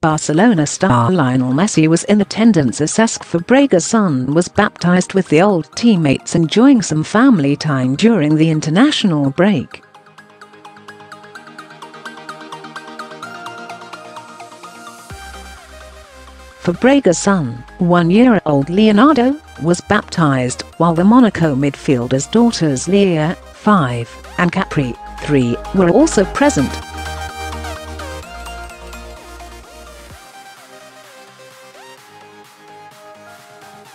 Barcelona star Lionel Messi was in attendance as Cesc Fabregas' son was baptized with the old teammates enjoying some family time during the international break. Fabregas' son, one-year-old Leonardo, was baptized, while the Monaco midfielder's daughters Lia, 5, and Capri, 3, were also present.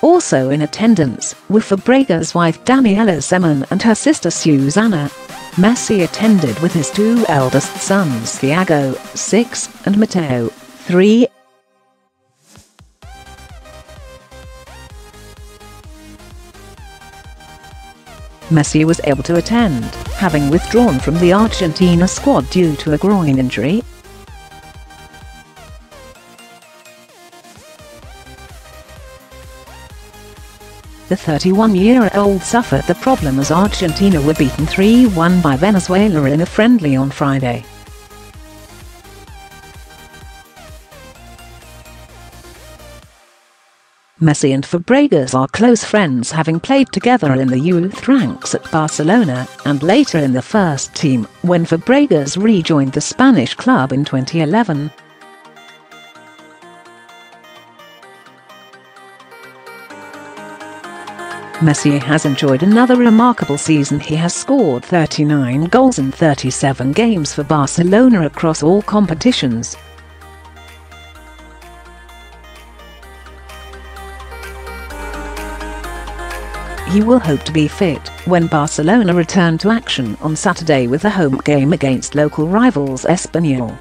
Also in attendance were Fabregas' wife Daniella Semaan and her sister Suzanna. Messi attended with his two eldest sons Thiago, 6, and Mateo, 3, Messi was able to attend, having withdrawn from the Argentina squad due to a groin injury. The 31-year-old suffered the problem as Argentina were beaten 3-1 by Venezuela in a friendly on Friday. Messi and Fabregas are close friends having played together in the youth ranks at Barcelona and later in the first team when Fabregas rejoined the Spanish club in 2011. Messi has enjoyed another remarkable season he has scored 39 goals in 37 games for Barcelona across all competitions. He will hope to be fit when Barcelona return to action on Saturday with a home game against local rivals Espanyol.